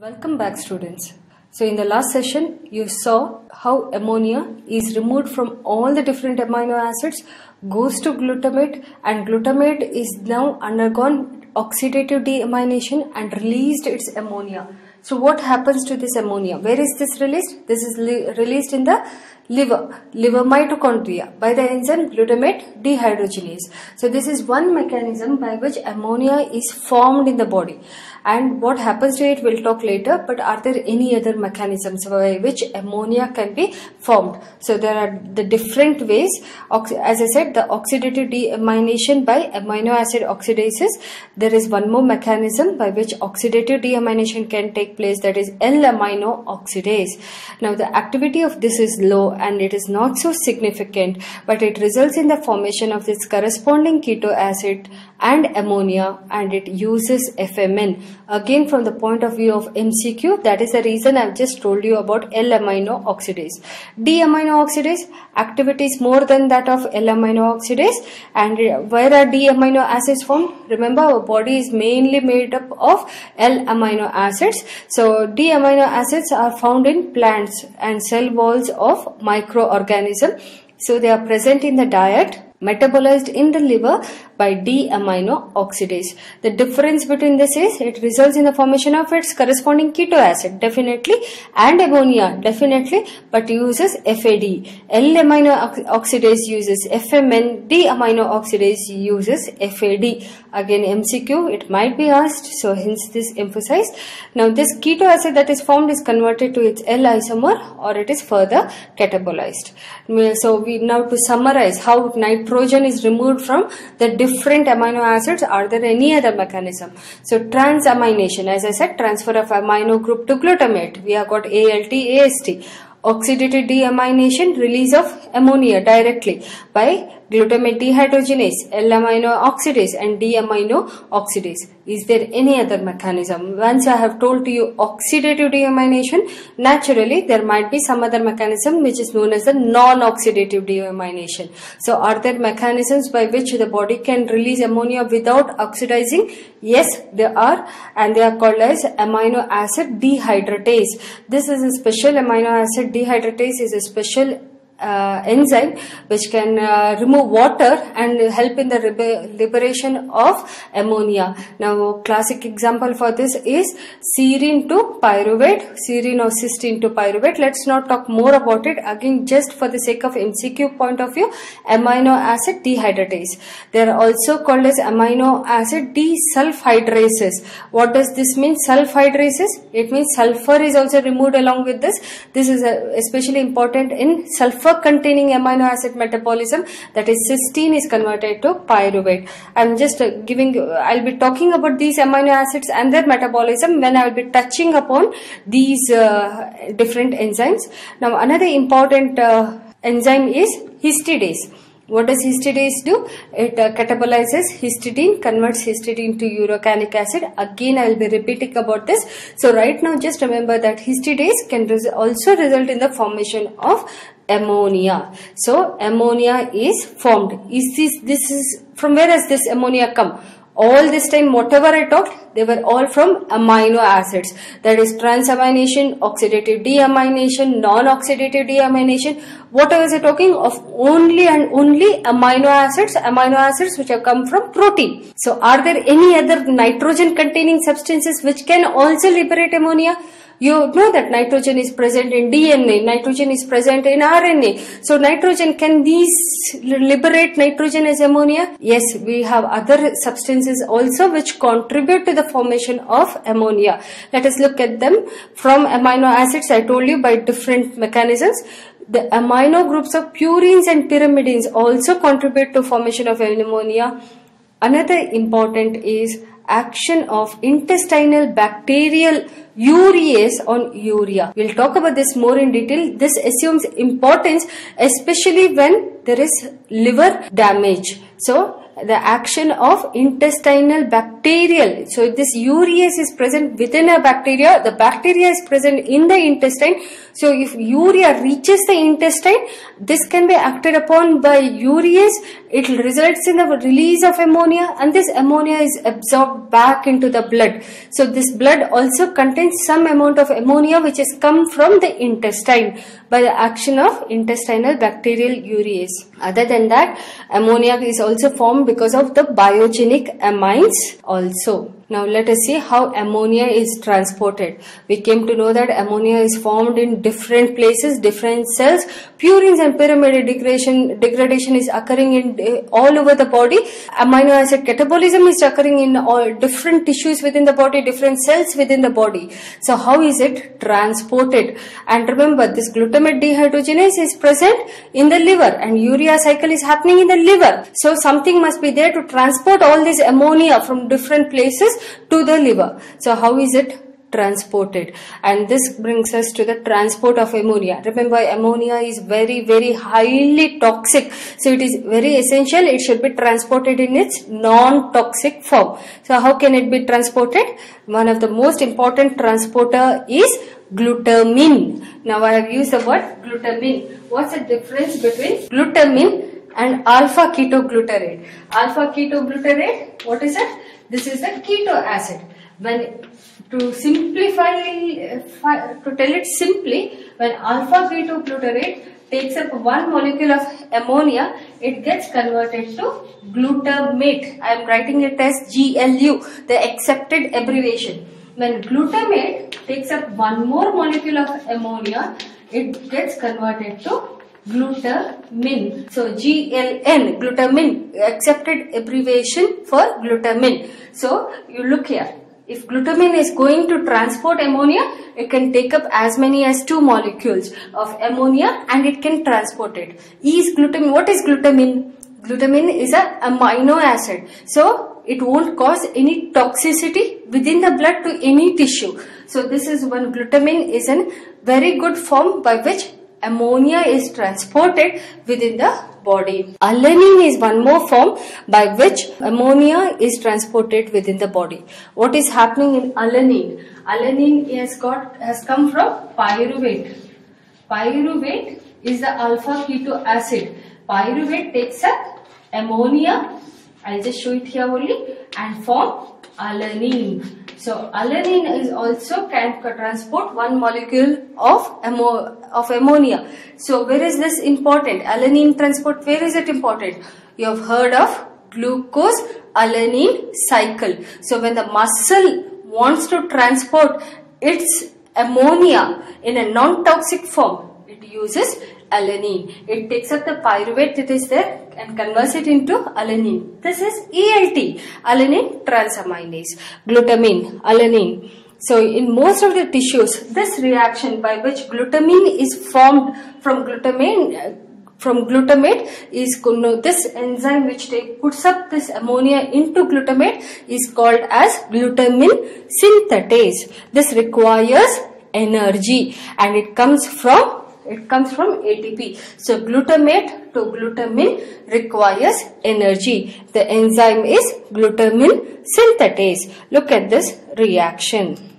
Welcome back students. So in the last session you saw how ammonia is removed from all the different amino acids goes to glutamate and glutamate is now undergone oxidative deamination and released its ammonia. So what happens to this ammonia? Where is this released? This is released in the liver, liver mitochondria. By the enzyme glutamate dehydrogenase. So this is one mechanism by which ammonia is formed in the body. And what happens to it we'll talk later but are there any other mechanisms by which ammonia can be formed? So there are the different ways. As i said the oxidative deamination by amino acid oxidases. There is one more mechanism by which oxidative deamination can take place that is l-amino oxidase. Now the activity of this is low and it is not so significant but it results in the formation of this corresponding keto acid and ammonia and it uses FMN. Again from the point of view of MCQ that is the reason I've just told you about L-amino oxidase. D-amino oxidase activity is more than that of L-amino oxidase and where are D-amino acids formed? Remember our body is mainly made up of L-amino acids. So D-amino acids are found in plants and cell walls of microorganism. So they are present in the diet metabolized in the liver by D-amino oxidase. The difference between this is it results in the formation of its corresponding keto acid definitely and ammonia definitely but uses FAD. L-amino oxidase uses FMN, D-amino oxidase uses FAD. Again MCQ it might be asked so hence this emphasized. Now this keto acid that is formed is converted to its L isomer or it is further catabolized. So we now to summarize how nitrogen is removed from the different amino acids are there any other mechanism so transamination as i said transfer of amino group to glutamate we have got alt ast oxidative deamination release of ammonia directly by glutamate dehydrogenase, L-amino oxidase and D-amino oxidase. Is there any other mechanism? Once I have told you oxidative deamination, naturally there might be some other mechanism which is known as the non-oxidative deamination. So are there mechanisms by which the body can release ammonia without oxidizing? Yes, there are and they are called as amino acid dehydratase. This is a special amino acid dehydratase is a special uh, enzyme which can uh, remove water and help in the liberation of ammonia. Now classic example for this is serine to pyruvate, serine or cysteine to pyruvate. Let's not talk more about it again just for the sake of MCQ point of view amino acid dehydratase. They are also called as amino acid desulfhydrases. What does this mean sulfhydrases? It means sulfur is also removed along with this. This is uh, especially important in sulfur containing amino acid metabolism that is cysteine is converted to pyruvate. I'm just uh, giving, uh, I'll be talking about these amino acids and their metabolism when I will be touching upon these uh, different enzymes. Now another important uh, enzyme is histidase. What does histidase do? It uh, catabolizes histidine, converts histidine to urocanic acid. Again, I will be repeating about this. So, right now, just remember that histidase can res also result in the formation of ammonia. So, ammonia is formed. Is this, this is, from where has this ammonia come? all this time whatever I talked they were all from amino acids that is transamination, oxidative deamination, non-oxidative deamination what I was talking of only and only amino acids amino acids which have come from protein so are there any other nitrogen containing substances which can also liberate ammonia you know that nitrogen is present in DNA, nitrogen is present in RNA. So nitrogen, can these liberate nitrogen as ammonia? Yes, we have other substances also which contribute to the formation of ammonia. Let us look at them from amino acids I told you by different mechanisms. The amino groups of purines and pyrimidines also contribute to formation of ammonia. Another important is action of intestinal bacterial urease on urea. We'll talk about this more in detail. This assumes importance especially when there is liver damage. So the action of intestinal bacterial. So this urease is present within a bacteria. The bacteria is present in the intestine. So if urea reaches the intestine, this can be acted upon by urease. It results in the release of ammonia and this ammonia is absorbed back into the blood. So this blood also contains some amount of ammonia which has come from the intestine by the action of intestinal bacterial urease. Other than that, ammonia is also formed because of the biogenic amines also. Now let us see how ammonia is transported. We came to know that ammonia is formed in different places, different cells. Purines and pyrimidine degradation, degradation is occurring in uh, all over the body. Amino acid catabolism is occurring in all different tissues within the body, different cells within the body. So how is it transported? And remember this glutamate dehydrogenase is present in the liver and urea cycle is happening in the liver. So something must be there to transport all this ammonia from different places to the liver. So how is it transported? And this brings us to the transport of ammonia. Remember ammonia is very very highly toxic. So it is very essential. It should be transported in its non-toxic form. So how can it be transported? One of the most important transporter is glutamine. Now i have used the word glutamine. What's the difference between glutamine and alpha ketoglutarate? Alpha ketoglutarate what is it this is the keto acid. When to simplify, to tell it simply, when alpha ketoglutarate takes up one molecule of ammonia, it gets converted to glutamate. I am writing it as GLU, the accepted abbreviation. When glutamate takes up one more molecule of ammonia, it gets converted to glutamine. So GLN, glutamine, accepted abbreviation for glutamine. So you look here. If glutamine is going to transport ammonia, it can take up as many as two molecules of ammonia and it can transport it. Is glutamine, what is glutamine? Glutamine is a amino acid. So it won't cause any toxicity within the blood to any tissue. So this is one glutamine is a very good form by which ammonia is transported within the body. Alanine is one more form by which ammonia is transported within the body. What is happening in alanine? Alanine has got has come from pyruvate. Pyruvate is the alpha keto acid. Pyruvate takes up ammonia. I'll just show it here only and form alanine. So alanine is also can transport one molecule of, ammo, of ammonia. So where is this important? Alanine transport, where is it important? You have heard of glucose alanine cycle. So when the muscle wants to transport its ammonia in a non-toxic form, it uses alanine. It takes up the pyruvate that is there and converts it into alanine. This is ALT, alanine transaminase, glutamine, alanine. So in most of the tissues, this reaction by which glutamine is formed from glutamine from glutamate is this enzyme which take, puts up this ammonia into glutamate is called as glutamine synthetase. This requires energy and it comes from it comes from ATP. So glutamate to glutamine requires energy. The enzyme is glutamine synthetase. Look at this reaction.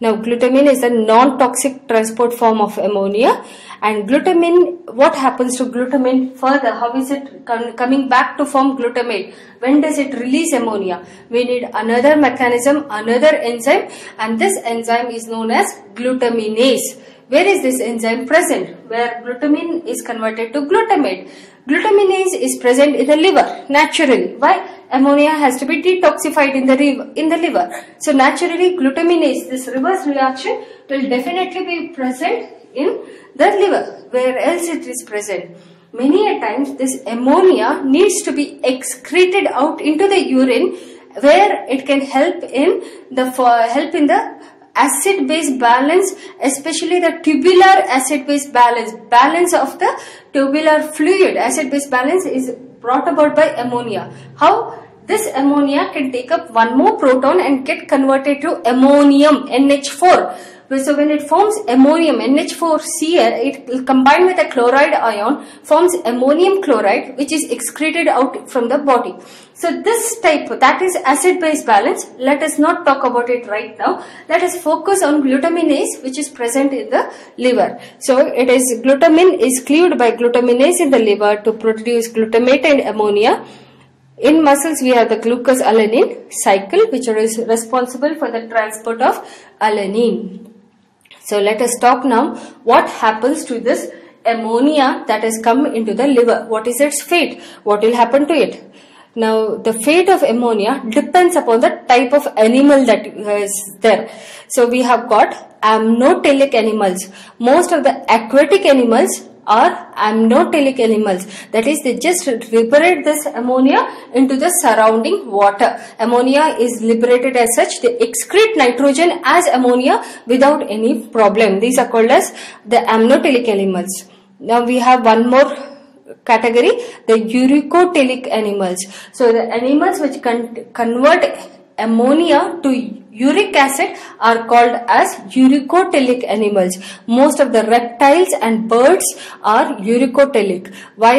Now glutamine is a non-toxic transport form of ammonia and glutamine, what happens to glutamine further? How is it coming back to form glutamate? When does it release ammonia? We need another mechanism, another enzyme and this enzyme is known as glutaminase. Where is this enzyme present? Where glutamine is converted to glutamate. Glutaminase is present in the liver naturally. Why? Ammonia has to be detoxified in the, in the liver. So naturally glutaminase, this reverse reaction will definitely be present in the liver. Where else it is present? Many a times this ammonia needs to be excreted out into the urine where it can help in the help in the acid base balance especially the tubular acid base balance. Balance of the tubular fluid acid base balance is brought about by ammonia. How this ammonia can take up one more proton and get converted to ammonium NH4 So when it forms ammonium, NH4Cl, it will combine with a chloride ion, forms ammonium chloride, which is excreted out from the body. So this type, that is acid-base balance. Let us not talk about it right now. Let us focus on glutaminase, which is present in the liver. So it is glutamine is cleaved by glutaminase in the liver to produce glutamate and ammonia. In muscles, we have the glucose alanine cycle, which is responsible for the transport of alanine. So let us talk now what happens to this ammonia that has come into the liver. What is its fate? What will happen to it? Now, the fate of ammonia depends upon the type of animal that is there. So, we have got ammonotelic animals. Most of the aquatic animals are ammonotelic animals. That is, they just liberate this ammonia into the surrounding water. Ammonia is liberated as such. They excrete nitrogen as ammonia without any problem. These are called as the ammonotelic animals. Now, we have one more category the uricotelic animals so the animals which con convert ammonia to uric acid are called as uricotelic animals. Most of the reptiles and birds are uricotelic. Why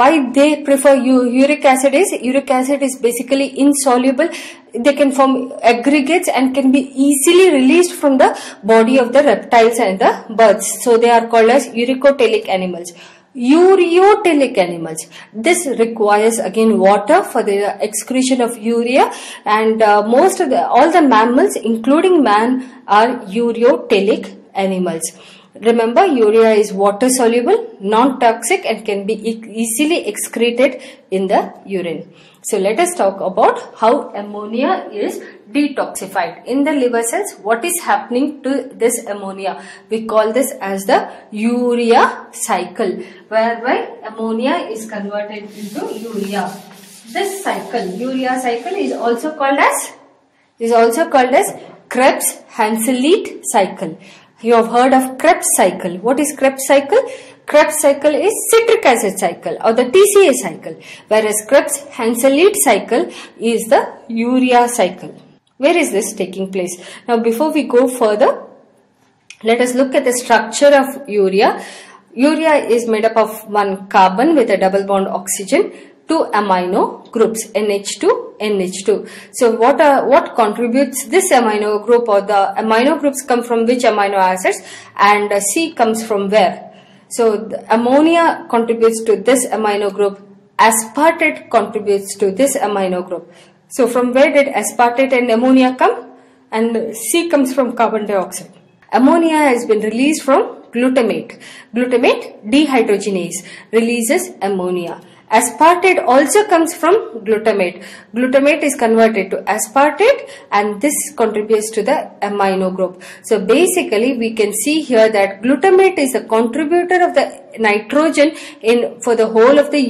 why they prefer uric acid is uric acid is basically insoluble. They can form aggregates and can be easily released from the body of the reptiles and the birds. So they are called as uricotelic animals ureotelic animals. This requires again water for the excretion of urea and uh, most of the, all the mammals including man are ureotelic animals. Remember urea is water soluble, non-toxic and can be e easily excreted in the urine. So let us talk about how ammonia is detoxified. In the liver cells, what is happening to this ammonia? We call this as the urea cycle, whereby ammonia is converted into urea. This cycle, urea cycle is also called as is also called as Krebs-Henseleit cycle. You have heard of Krebs cycle. What is Krebs cycle? Krebs cycle is citric acid cycle or the TCA cycle whereas Krebs-Henseleit cycle is the urea cycle. Where is this taking place? Now before we go further, let us look at the structure of urea. Urea is made up of one carbon with a double bond oxygen, two amino groups NH2, NH2. So what are, what contributes this amino group or the amino groups come from which amino acids and C comes from where? So ammonia contributes to this amino group, aspartate contributes to this amino group. So from where did aspartate and ammonia come? And C comes from carbon dioxide. Ammonia has been released from glutamate. Glutamate dehydrogenase releases ammonia. Aspartate also comes from glutamate. Glutamate is converted to aspartate and this contributes to the amino group. So basically we can see here that glutamate is a contributor of the nitrogen in for the whole of the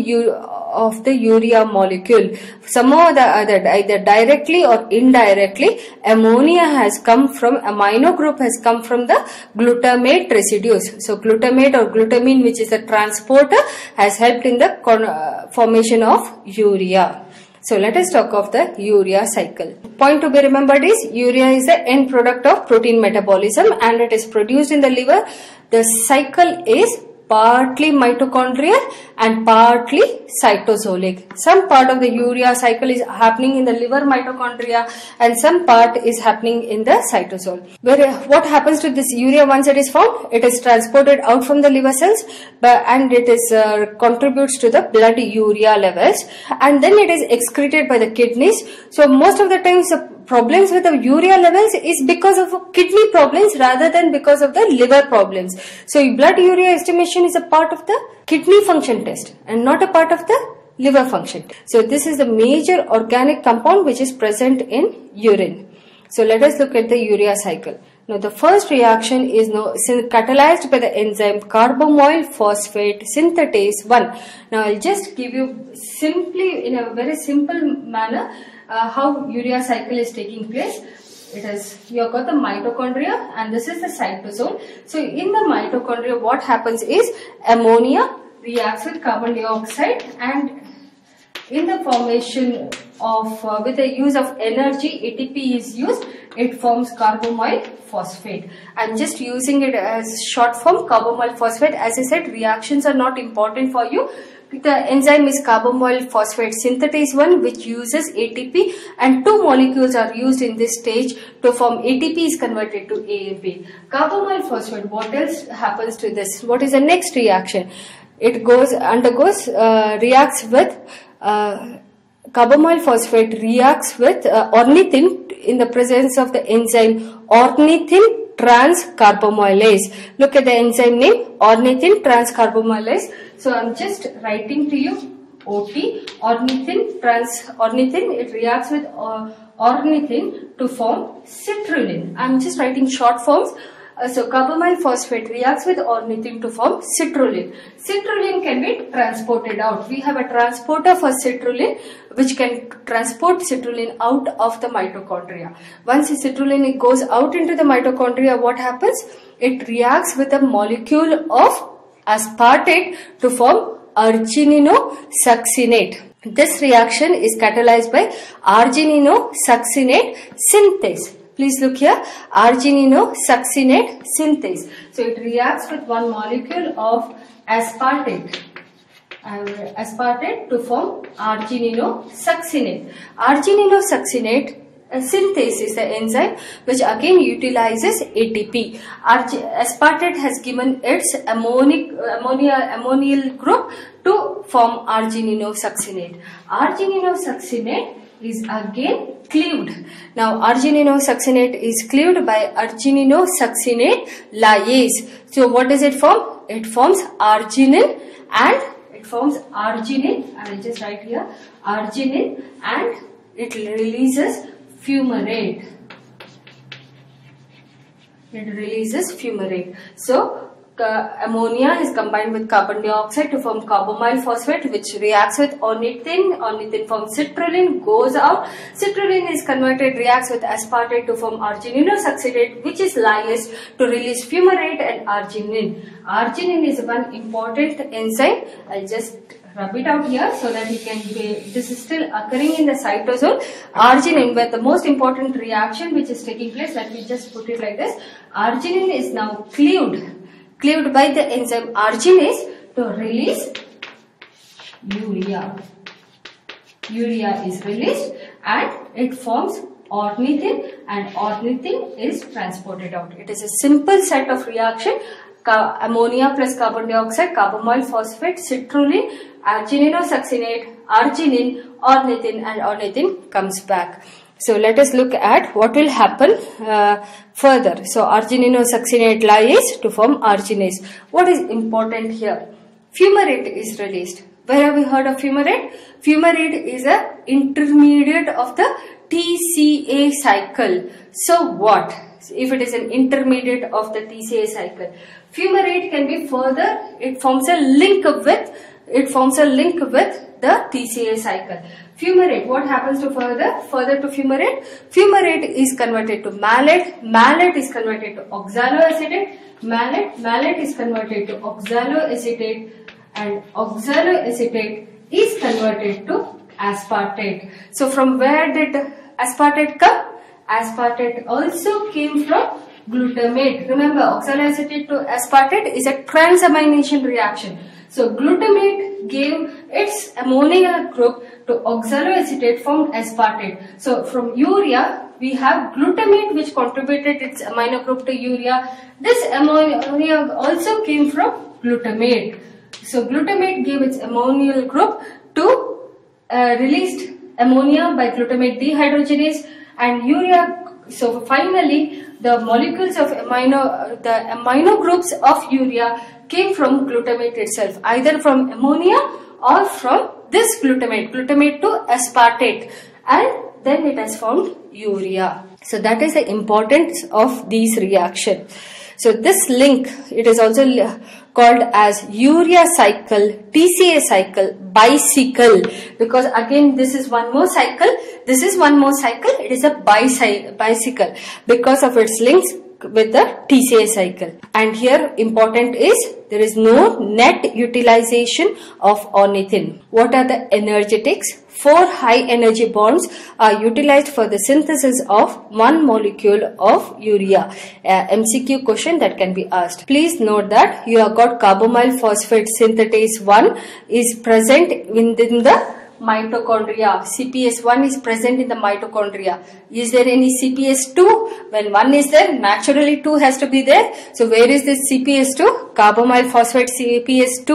of the urea molecule. Somehow the other, either directly or indirectly, ammonia has come from, amino group has come from the glutamate residues. So glutamate or glutamine which is a transporter has helped in the uh, formation of urea. So let us talk of the urea cycle. Point to be remembered is urea is the end product of protein metabolism and it is produced in the liver. The cycle is partly mitochondrial and partly cytosolic. Some part of the urea cycle is happening in the liver mitochondria and some part is happening in the cytosol. Where what happens to this urea once it is formed? It is transported out from the liver cells and it is uh, contributes to the blood urea levels and then it is excreted by the kidneys. So most of the times the problems with the urea levels is because of kidney problems rather than because of the liver problems. So blood urea estimation is a part of the kidney function test and not a part of the liver function. So this is the major organic compound which is present in urine. So let us look at the urea cycle. Now the first reaction is now catalyzed by the enzyme carbamoyl phosphate synthetase 1. Now I'll just give you simply in a very simple manner uh, how urea cycle is taking place. It is, you have got the mitochondria and this is the cytosol. So in the mitochondria what happens is ammonia reacts with carbon dioxide and in the formation of uh, with the use of energy ATP is used it forms carbamoyl phosphate I'm just using it as short form carbamoyl phosphate as I said reactions are not important for you the enzyme is carbamoyl phosphate synthetase 1 which uses ATP and two molecules are used in this stage to form ATP is converted to AMP. Carbamoyl phosphate, what else happens to this? What is the next reaction? It goes, undergoes, uh, reacts with uh, carbamoyl phosphate reacts with uh, ornithine in the presence of the enzyme ornithine transcarbamylase. Look at the enzyme name ornithine transcarbamylase so I'm just writing to you OT ornithine trans ornithine it reacts with uh, ornithine to form citrulline. I'm just writing short forms. Uh, so carbamoyl phosphate reacts with ornithine to form citrulline. Citrulline can be transported out. We have a transporter for citrulline which can transport citrulline out of the mitochondria. Once the citrulline goes out into the mitochondria, what happens? It reacts with a molecule of aspartate to form argininosuccinate. This reaction is catalyzed by argininosuccinate synthase. Please look here, argininosuccinate synthase. So it reacts with one molecule of aspartate uh, aspartate to form argininosuccinate. Argininosuccinate synthase is the enzyme which again utilizes ATP. aspartate has given its ammonic, ammonia, ammonial group to form argininosuccinate. Argininosuccinate is again cleaved. Now argininosuccinate is cleaved by argininosuccinate lyase. So what does it form? It forms arginine and it forms arginine. I just write here arginine and it releases fumarate. It releases fumarate. So, uh, ammonia is combined with carbon dioxide to form carbamyl phosphate which reacts with ornithine. Ornithine forms citrulline, goes out. Citrulline is converted, reacts with aspartate to form argininosuccinate which is lyase to release fumarate and arginine. Arginine is one important enzyme. I'll just rub it out here so that you can be, this is still occurring in the cytosol. Arginine, but the most important reaction which is taking place, let me just put it like this. Arginine is now cleaved, cleaved by the enzyme arginase to release urea. Urea is released and it forms ornithine and ornithine is transported out. It is a simple set of reaction ammonia plus carbon dioxide, carbamoyl phosphate, citrulline, argininosuccinate, arginine, ornithine and ornithine comes back. So let us look at what will happen uh, further. So argininosuccinate lyase to form arginase. What is important here? Fumarate is released. Where have we heard of fumarate? Fumarate is a intermediate of the TCA cycle. So what? If it is an intermediate of the TCA cycle. Fumarate can be further, it forms a link with, it forms a link with the TCA cycle. Fumarate, what happens to further? Further to fumarate, fumarate is converted to malate, malate is converted to oxaloacetate, malate, malate is converted to oxaloacetate and oxaloacetate is converted to aspartate. So from where did aspartate come? Aspartate also came from glutamate. Remember, oxaloacetate to aspartate is a transamination reaction. So glutamate gave its ammonia group to oxaloacetate formed aspartate. So from urea, we have glutamate which contributed its amino group to urea. This ammonia also came from glutamate. So glutamate gave its ammonial group to uh, released ammonia by glutamate dehydrogenase and urea so finally the molecules of amino, the amino groups of urea came from glutamate itself, either from ammonia or from this glutamate, glutamate to aspartate and then it has formed urea. So that is the importance of these reaction. So this link, it is also called as urea cycle, TCA cycle, bicycle because again this is one more cycle, this is one more cycle, it is a bicycle because of its links with the TCA cycle. And here important is there is no net utilization of ornithine. What are the energetics? Four high energy bonds are utilized for the synthesis of one molecule of urea. MCQ question that can be asked. Please note that you have got carbamyl phosphate synthetase 1 is present within the mitochondria. CPS1 is present in the mitochondria. Is there any CPS2? When 1 is there, naturally 2 has to be there. So where is this CPS2? Carbamyl phosphate CPS2.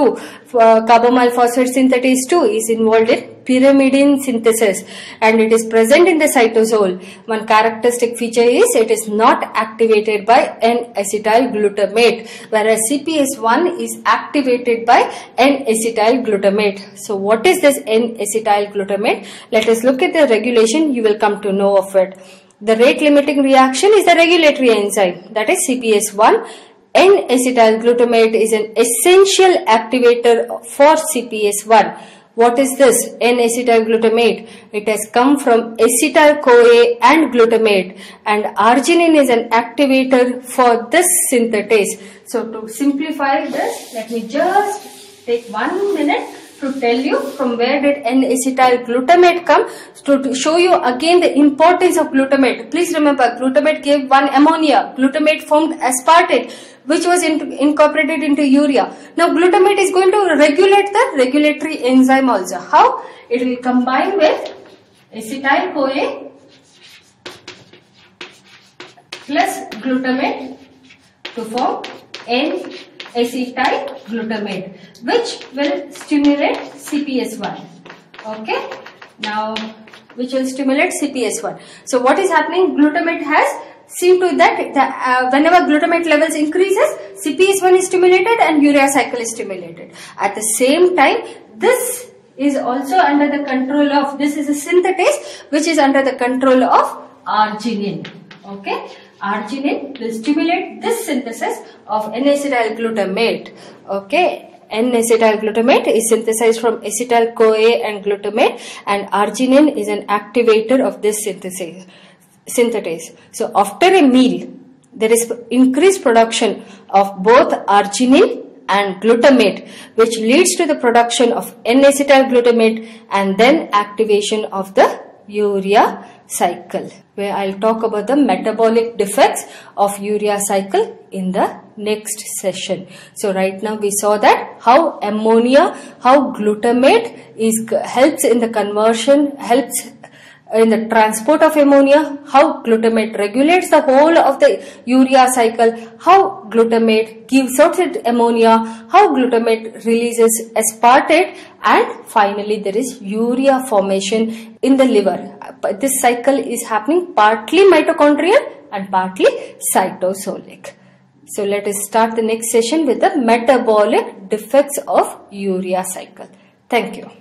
Uh, carbamyl phosphate synthetase 2 is involved in pyrimidine synthesis and it is present in the cytosol. One characteristic feature is it is not activated by N-acetyl glutamate whereas CPS1 is activated by N-acetyl glutamate. So what is this N-acetyl glutamate? Let us look at the regulation you will come to know of it. The rate limiting reaction is the regulatory enzyme that is CPS1 N-acetyl glutamate is an essential activator for CPS1 what is this N-acetyl glutamate? It has come from acetyl-CoA and glutamate and arginine is an activator for this synthetase. So to simplify this, let me just take one minute to tell you from where did N-acetyl glutamate come to, show you again the importance of glutamate. Please remember glutamate gave one ammonia, glutamate formed aspartate which was in, incorporated into urea. Now glutamate is going to regulate the regulatory enzyme also. How? It will combine with acetyl CoA plus glutamate to form N-acetyl glutamate which will stimulate CPS1. Okay. Now which will stimulate CPS1. So what is happening? Glutamate has seen to that the, uh, whenever glutamate levels increases, CPS1 is stimulated and urea cycle is stimulated. At the same time, this is also under the control of, this is a synthetase which is under the control of arginine. Okay. Arginine will stimulate this synthesis of N-acetyl glutamate. Okay. N-acetyl glutamate is synthesized from acetyl-CoA and glutamate and arginine is an activator of this synthesis synthetase. So after a meal, there is increased production of both arginine and glutamate which leads to the production of N-acetyl glutamate and then activation of the urea cycle where I'll talk about the metabolic defects of urea cycle in the next session. So right now we saw that how ammonia, how glutamate is helps in the conversion, helps in the transport of ammonia, how glutamate regulates the whole of the urea cycle, how glutamate gives out ammonia, how glutamate releases aspartate and finally there is urea formation in the liver. Uh, this cycle is happening partly mitochondrial and partly cytosolic. So let us start the next session with the metabolic defects of urea cycle. Thank you.